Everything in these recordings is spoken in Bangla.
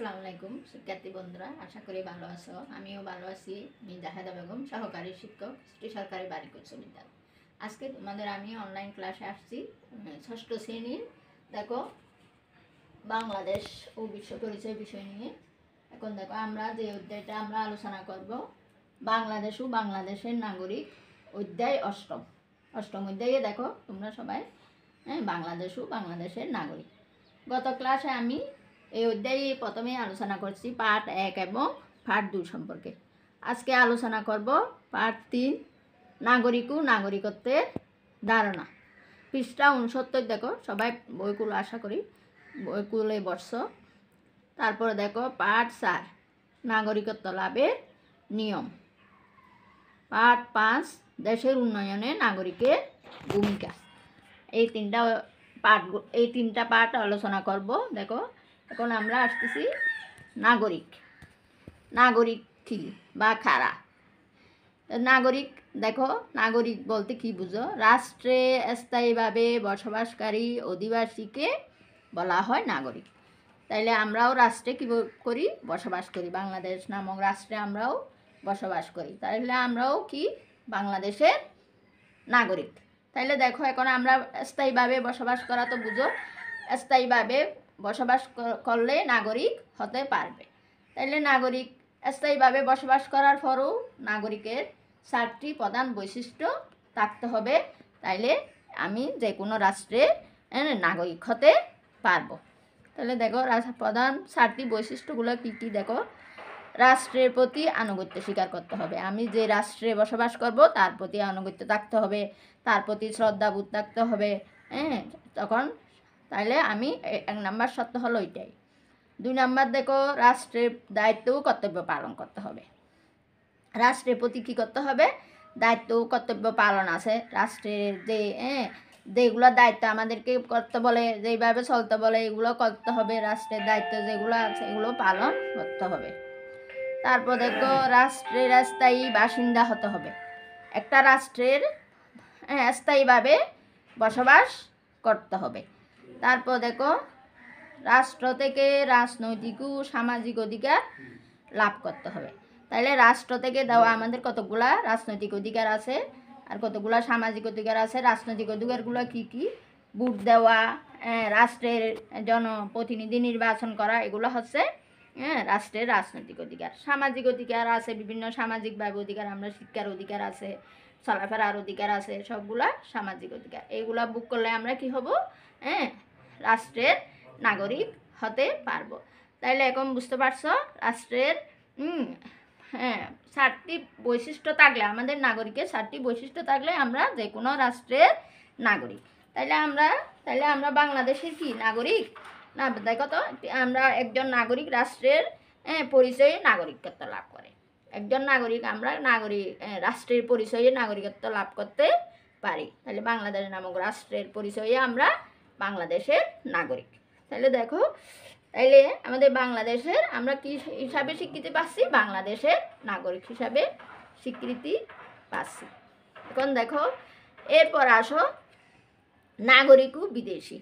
আসসালামু আলাইকুম শিক্ষার্থী বন্ধুরা, আশা করি ভালো আছো। আমিও ভালো আছি, আমি জাহেদা বেগম, সহকারী শিক্ষক, শ্রী সরকারি বালিকা উচ্চ বিদ্যালয় আজকে তোমাদের আমি অনলাইন ক্লাসে আসছি ষষ্ঠ শ্রেণির। দেখো, বাংলাদেশ ও বিশ্ব পরিচয় বিষয় নিয়ে। এখন দেখো, আমরা যে অধ্যায়টা আমরা আলোচনা করব, বাংলাদেশ ও বাংলাদেশের নাগরিক অধ্যায় অষ্টম। অষ্টম অধ্যায়ে দেখো, তোমরা সবাই হ্যাঁ বাংলাদেশ ও বাংলাদেশের নাগরিক। গত ক্লাসে আমি এই অধ্যায়ে প্রথমে আলোচনা করছি পাঠ এক এবং পাঠ দুই সম্পর্কে। আজকে আলোচনা করব পাঠ তিন, নাগরিক ও নাগরিকত্বের ধারণা। পৃষ্ঠা উনসত্তর দেখো, সবাই বইগুলো আশা করি বইগুলো বর্ষ তারপরে দেখো, পাঠ চার, নাগরিকত্ব লাভের নিয়ম। পাঠ পাঁচ, দেশের উন্নয়নে নাগরিকের ভূমিকা। এই তিনটা পাঠ এই তিনটা পাঠ আলোচনা করব, দেখো। এখন আমরা আসতেছি নাগরিক নাগরিক কি বা খারা নাগরিক, দেখো, নাগরিক বলতে কি বুঝো? রাষ্ট্রে স্থায়ীভাবে বসবাসকারী অধিবাসীকে বলা হয় নাগরিক। তাইলে আমরাও রাষ্ট্রে কী করি? বসবাস করি। বাংলাদেশ নামক রাষ্ট্রে আমরাও বসবাস করি। তাইলে আমরাও কি? বাংলাদেশের নাগরিক। তাইলে দেখো, এখন আমরা স্থায়ীভাবে বসবাস করা তো বুঝো। স্থায়ীভাবে বসবাস করলে নাগরিক হতে পারবে। তাইলে নাগরিক স্থায়ীভাবে বসবাস করার পরও নাগরিকের চারটি প্রধান বৈশিষ্ট্য থাকতে হবে। তাইলে আমি যে কোনো রাষ্ট্রে নাগরিক হতে পারব। তাহলে দেখো প্রধান চারটি বৈশিষ্ট্যগুলো কী কী দেখো? রাষ্ট্রের প্রতি আনুগত্য স্বীকার করতে হবে। আমি যে রাষ্ট্রে বসবাস করব, তার প্রতি আনুগত্য থাকতে হবে। তার প্রতি শ্রদ্ধাবোধ থাকতে হবে। হ্যাঁ তখন তাইলে আমি এক নাম্বার সত্য হলো ওইটাই। দুই নাম্বার দেখো, রাষ্ট্রের দায়িত্ব কর্তব্য পালন করতে হবে। রাষ্ট্রের প্রতি কী করতে হবে? দায়িত্ব কর্তব্য পালন আছে। রাষ্ট্রের যে হ্যাঁ যেগুলো দায়িত্ব আমাদেরকে করতে বলে, যেইভাবে চলতে বলে, এগুলো করতে হবে। রাষ্ট্রের দায়িত্ব যেগুলো আছে, এগুলো পালন করতে হবে। তারপর দেখো, রাষ্ট্রের স্থায়ী বাসিন্দা হতে হবে। একটা রাষ্ট্রের স্থায়ীভাবে বসবাস করতে হবে। তারপর দেখো, রাষ্ট্র থেকে রাজনৈতিক ও সামাজিক অধিকার লাভ করতে হবে। তাহলে রাষ্ট্র থেকে দেওয়া আমাদের কতগুলা রাজনৈতিক অধিকার আছে, আর কতগুলা সামাজিক অধিকার আছে, রাজনৈতিক অধিকারগুলো কি কি? ভোট দেওয়া রাষ্ট্রের জনপ্রতিনিধি নির্বাচন করা, এগুলো হচ্ছে হ্যাঁ রাষ্ট্রের রাজনৈতিক অধিকার। সামাজিক অধিকার আছে, বিভিন্ন সামাজিকভাবে অধিকার, আমরা শিক্ষার অধিকার আছে, চলাফেরার অধিকার আছে, সবগুলা সামাজিক অধিকার। এইগুলা বুক করলে আমরা কি হব? হ্যাঁ রাষ্ট্রের নাগরিক হতে পারব। তাইলে এখন বুঝতে পারছ রাষ্ট্রের হ্যাঁ চারটি বৈশিষ্ট্য থাকলে আমাদের নাগরিকের চারটি বৈশিষ্ট্য থাকলে আমরা যে কোনো রাষ্ট্রের নাগরিক। তাইলে আমরা তাইলে আমরা বাংলাদেশের কি নাগরিক? না দেখো তো আমরা একজন নাগরিক রাষ্ট্রের হ্যাঁ, পরিচয়ে নাগরিকত্ব লাভ করে। একজন নাগরিক আমরা নাগরিক রাষ্ট্রের পরিচয়ে নাগরিকত্ব লাভ করতে পারি। তাহলে বাংলাদেশ নামক রাষ্ট্রের পরিচয়ে আমরা বাংলাদেশের নাগরিক। তাহলে দেখো, তাইলে আমাদের বাংলাদেশের আমরা কি হিসাবে স্বীকৃতি পাচ্ছি? বাংলাদেশের নাগরিক হিসাবে স্বীকৃতি পাচ্ছি। এখন দেখো, এরপর আসো, নাগরিক ও বিদেশি।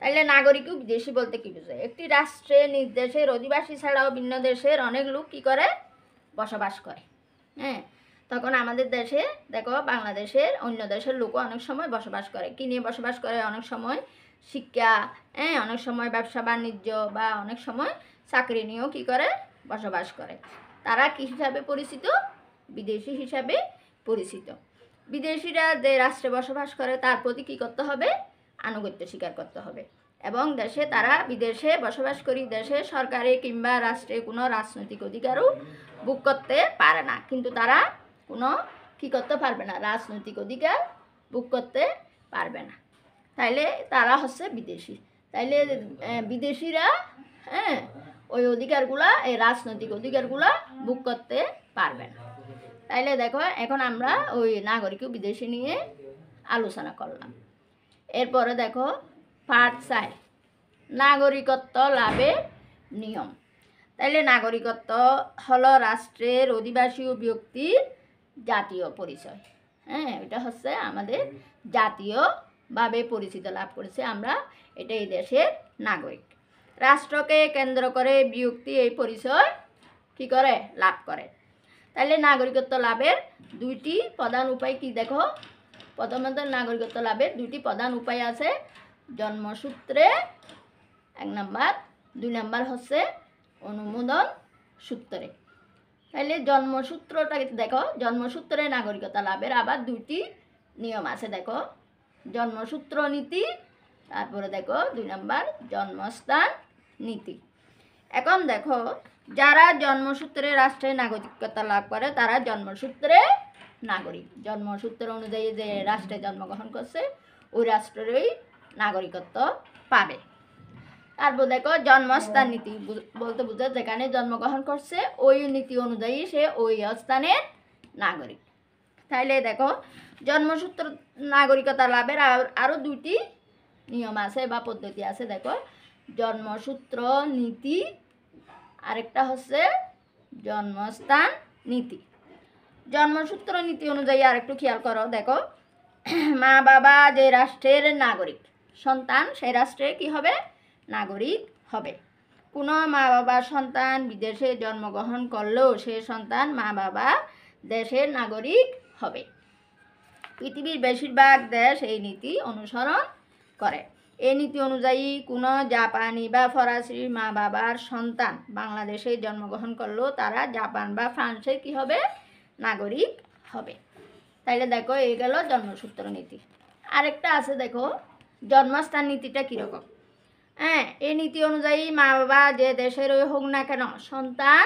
তাইলে নাগরিক ও বিদেশি বলতে কি বোঝায়? একটি রাষ্ট্রে নির্দেশের অধিবাসী ছাড়াও ভিন্ন দেশের অনেক লোক কি করে? বসবাস করে। হ্যাঁ? তখন আমাদের দেশে, দেখো, বাংলাদেশের অন্য দেশের লোকও অনেক সময় বসবাস করে। কী নিয়ে বসবাস করে? অনেক সময় শিক্ষা হ্যাঁ অনেক সময় ব্যবসা, বাণিজ্য বা অনেক সময় চাকরি নিয়েও কী করে? বসবাস করে। তারা কী হিসাবে পরিচিত? বিদেশি হিসাবে পরিচিত। বিদেশিরা যে রাষ্ট্রে বসবাস করে, তার প্রতি কী করতে হবে? আনুগত্য স্বীকার করতে হবে। এবং দেশে তারা বিদেশে বসবাস করি, দেশে সরকারে কিংবা রাষ্ট্রে কোনো রাজনৈতিক অধিকারও বুক করতে পারে না। কিন্তু তারা কোনো কী করতে পারবে না, রাজনৈতিক অধিকার বুক করতে পারবে না। তাইলে তারা হচ্ছে বিদেশি। তাইলে বিদেশিরা হ্যাঁ ওই অধিকারগুলা, এই রাজনৈতিক অধিকারগুলা বুক করতে পারবে না। তাইলে দেখো, এখন আমরা ওই নাগরিক বিদেশি নিয়ে আলোচনা করলাম। এরপরে দেখো পার্ট চাই নাগরিকত্ব লাভের নিয়ম। তাইলে নাগরিকত্ব হলো রাষ্ট্রের অধিবাসী ও ব্যক্তির জাতীয় পরিচয়। হ্যাঁ এটা হচ্ছে আমাদের জাতীয়ভাবে পরিচিত লাভ করেছে আমরা এটা এই দেশের নাগরিক। রাষ্ট্রকে কেন্দ্র করে বিয়ক্তি এই পরিচয় কি করে? লাভ করে। তাহলে নাগরিকত্ব লাভের দুইটি প্রধান উপায় কি দেখো? প্রথমত নাগরিকত্ব লাভের দুইটি প্রধান উপায় আছে। জন্মসূত্রে এক নাম্বার। দুই নাম্বার হচ্ছে অনুমোদন সূত্রে। তাহলে জন্মসূত্রটা দেখো, জন্মসূত্রে নাগরিকতা লাভের আবার দুইটি নিয়ম আছে, দেখো। জন্মসূত্র নীতি, তারপরে দেখো দুই নম্বর জন্মস্থান নীতি। এখন দেখো, যারা জন্মসূত্রে রাষ্ট্রের নাগরিকতা লাভ করে, তারা জন্মসূত্রে নাগরিক। জন্মসূত্র অনুযায়ী যে রাষ্ট্রে জন্মগ্রহণ করছে, ওই রাষ্ট্রেরই নাগরিকত্ব পাবে। তারপর দেখো, জন্মস্থান নীতি বলতে বুঝে, যেখানে জন্মগ্রহণ করছে, ওই নীতি অনুযায়ী সে ওই স্থানের নাগরিক। তাইলে দেখো, জন্মসূত্র নাগরিকতা লাভের আর- আরও দুইটি নিয়ম আছে বা পদ্ধতি আছে। দেখো, জন্মসূত্র নীতি, আরেকটা হচ্ছে জন্মস্থান নীতি। জন্মসূত্র নীতি অনুযায়ী আরেকটু খেয়াল করো। দেখো মা বাবা যে রাষ্ট্রের নাগরিক, সন্তান, সেই রাষ্ট্রে কি হবে? নাগরিক হবে। কোনো মা বাবার সন্তান বিদেশে জন্মগ্রহণ করলেও সে সন্তান মা বাবা দেশের নাগরিক হবে। পৃথিবীর বেশিরভাগ দেশ এই নীতি অনুসরণ করে। এই নীতি অনুযায়ী কোনো জাপানি বা ফরাসি মা বাবার সন্তান বাংলাদেশে জন্মগ্রহণ করলেও তারা জাপান বা ফ্রান্সে কি হবে? নাগরিক হবে। তাইলে দেখো, এই গেল জন্মসূত্র নীতি। আরেকটা আছে দেখো জন্মস্থান নীতিটা কীরকম? হ্যাঁ এই নীতি অনুযায়ী মা বাবা যে দেশের হোক না কেন, সন্তান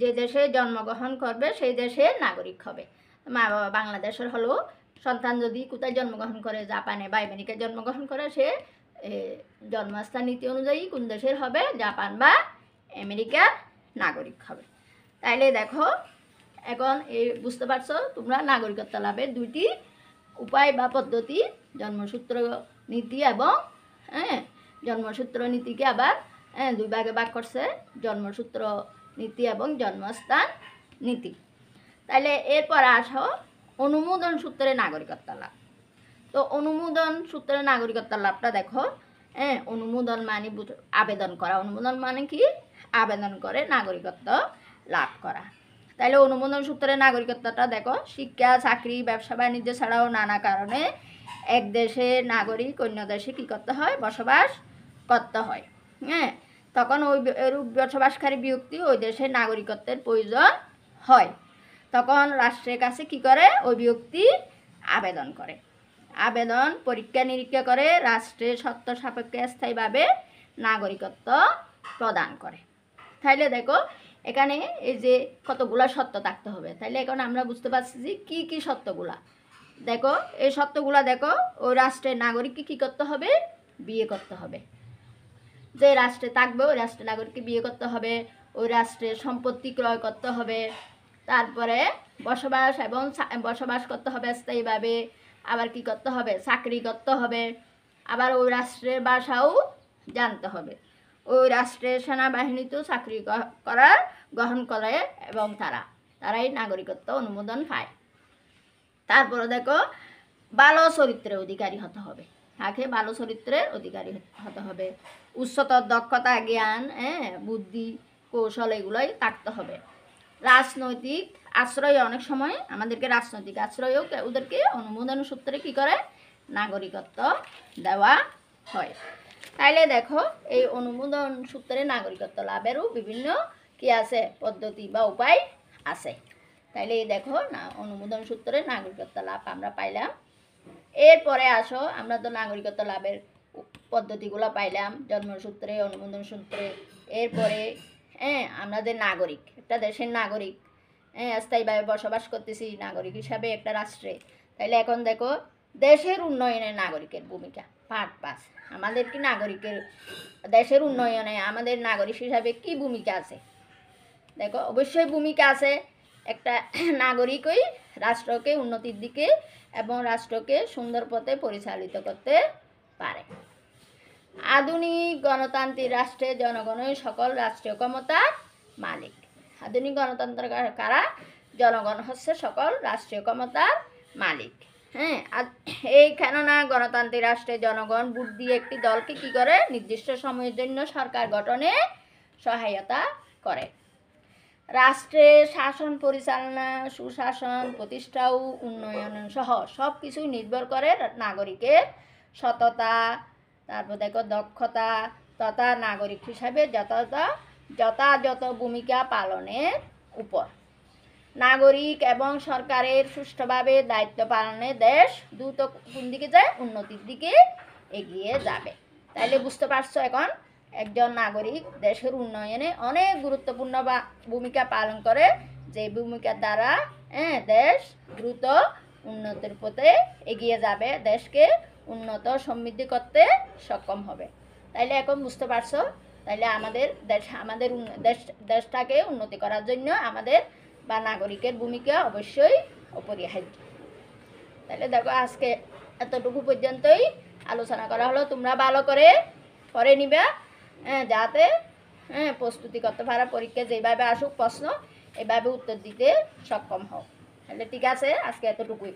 যে দেশে জন্মগ্রহণ করবে, সেই দেশের নাগরিক হবে। মা বাবা বাংলাদেশের হলেও সন্তান যদি কোথায় জন্মগ্রহণ করে, জাপানে বা আমেরিকায় জন্মগ্রহণ করে, সে জন্মস্থান নীতি অনুযায়ী কোন দেশের হবে, জাপান বা আমেরিকার নাগরিক হবে। তাইলে দেখো, এখন এই বুঝতে পারছ, তোমরা নাগরিকত্ব লাভের দুইটি উপায় বা পদ্ধতি, জন্মসূত্র, নীতি এবং হ্যাঁ জন্মসূত্র নীতিকে আবার দুই ভাগে ভাগ করছে, জন্মসূত্র নীতি এবং জন্মস্থান নীতি। তাহলে এরপর আসো অনুমোদন সূত্রে নাগরিকত্ব লাভ। তো অনুমোদন সূত্রে নাগরিকত্ব লাভটা দেখো হ্যাঁ অনুমোদন মানে আবেদন করা। অনুমোদন মানে কি? আবেদন করে নাগরিকত্ব লাভ করা। তাহলে অনুমোদন সূত্রে নাগরিকত্বটা দেখো, শিক্ষা, চাকরি, ব্যবসা, বাণিজ্য ছাড়াও নানা কারণে এক দেশের নাগরিক অন্য দেশে কী করতে হয়? বসবাস করতে হয় হ্যাঁ? তখন ওই এরূপ বসবাসকারী ব্যক্তি ওই দেশের নাগরিকত্বের প্রয়োজন হয়। তখন রাষ্ট্রের কাছে কি করে? ওই ব্যক্তি আবেদন করে। আবেদন, পরীক্ষা নিরীক্ষা করে রাষ্ট্রের সত্য সাপেক্ষে স্থায়ীভাবে নাগরিকত্ব প্রদান করে। তাইলে দেখো, এখানে এই যে কতগুলা সত্য থাকতে হবে। তাইলে এখন আমরা বুঝতে পারছি যে কী কী সত্যগুলা দেখো, এই সত্যগুলা দেখো, ওই রাষ্ট্রের নাগরিককে কী করতে হবে? বিয়ে করতে হবে। যে রাষ্ট্রে থাকবে, ওই রাষ্ট্রের নাগরিককে বিয়ে করতে হবে, ওই রাষ্ট্রের সম্পত্তি ক্রয় করতে হবে। তারপরে বসবাস এবং বসবাস করতে হবে স্থায়ীভাবে, আবার কি করতে হবে? চাকরি করতে হবে। আবার ওই রাষ্ট্রের ভাষাও জানতে হবে। ওই রাষ্ট্রের সেনাবাহিনীতেও চাকরি করার গ্রহণ করে এবং তারা, তারাই নাগরিকত্ব অনুমোদন পায়। তারপরে দেখো ভালো চরিত্রের অধিকারী হতে হবে। তাকে ভালো চরিত্রের অধিকারী হতে- হবে। উচ্চতর দক্ষতা, জ্ঞান হ্যাঁ বুদ্ধি, কৌশল, এগুলোই থাকতে হবে। রাজনৈতিক আশ্রয় অনেক সময় আমাদেরকে রাজনৈতিক আশ্রয়ও ওদেরকে অনুমোদন সূত্রে কি করে? নাগরিকত্ব দেওয়া হয়। তাইলে দেখো, এই অনুমোদন সূত্রে নাগরিকত্ব লাভেরও বিভিন্ন কি আছে, পদ্ধতি বা উপায় আছে। তাইলে এই দেখো, না, অনুমোদন সূত্রে নাগরিকত্ব লাভ আমরা পাইলাম। এরপরে আসো, আমরা তো নাগরিকত্ব লাভের পদ্ধতিগুলো পাইলাম, জন্মসূত্রে, অনুমোদন সূত্রে। এরপরে হ্যাঁ আমাদের নাগরিক, একটা দেশের নাগরিক হ্যাঁ স্থায়ীভাবে বসবাস করতেছি, নাগরিক হিসাবে একটা রাষ্ট্রে। তাইলে এখন দেখো, দেশের উন্নয়নে নাগরিকের ভূমিকা পার্ট পাস আমাদের কি নাগরিকের, দেশের উন্নয়নে আমাদের নাগরিক হিসাবে কি ভূমিকা আছে? দেখো, অবশ্যই ভূমিকা আছে একটা নাগরিকই রাষ্ট্রকে উন্নতির দিকে এবং রাষ্ট্রকে সুন্দর পথে পরিচালিত করতে পারে। আধুনিক গণতান্ত্রিক রাষ্ট্রে জনগণই সকল রাষ্ট্রীয় ক্ষমতার মালিক। আধুনিক গণতন্ত্র কারা- জনগণ হচ্ছে সকল রাষ্ট্রীয় ক্ষমতার মালিক। হ্যাঁ এই কেননা গণতান্ত্রিক রাষ্ট্রে জনগণ দিয়ে একটি দলকে কি করে? নির্দিষ্ট সময়ের জন্য সরকার গঠনে সহায়তা করে। রাষ্ট্রে শাসন, পরিচালনা, সুশাসন, প্রতিষ্ঠা ও উন্নয়ন সহ সব কিছুই নির্ভর করে নাগরিকের সততা, তারপর দেখো দক্ষতা তথা নাগরিক হিসাবে যথাযথ যথাযথ ভূমিকা পালনের উপর। নাগরিক এবং সরকারের সুষ্ঠুভাবে দায়িত্ব পালনে দেশ দ্রুত কোন দিকে যায়, উন্নতির দিকে এগিয়ে যাবে। তাইলে বুঝতে পারছ এখন? একজন নাগরিক দেশের উন্নয়নে অনেক গুরুত্বপূর্ণ বা ভূমিকা পালন করে, যে ভূমিকার দ্বারা হ্যাঁ দেশ দ্রুত উন্নতির পথে এগিয়ে যাবে, দেশকে উন্নত সমৃদ্ধি করতে সক্ষম হবে। তাইলে এখন বুঝতে পারছ? তাইলে আমাদের দেশ আমাদের দেশ, দেশটাকে উন্নতি করার জন্য আমাদের বা নাগরিকের ভূমিকা অবশ্যই অপরিহার্য। তাহলে দেখো, আজকে এতটুকু পর্যন্তই আলোচনা করা হলো। তোমরা ভালো করে পড়ে নিবে। যাতে হ্যাঁ প্রস্তুতিগত পারো পরীক্ষা যেভাবে আসুক প্রশ্ন, এভাবে উত্তর দিতে সক্ষম হোক তাহলে ঠিক আছে, আজকে এতটুকুই।